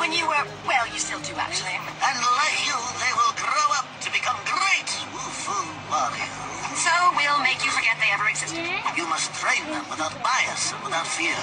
when you were, well, you still do actually. And like you, they will grow up to become great Wufu warriors. So we'll make you forget they ever existed. You must train them without bias and without fear,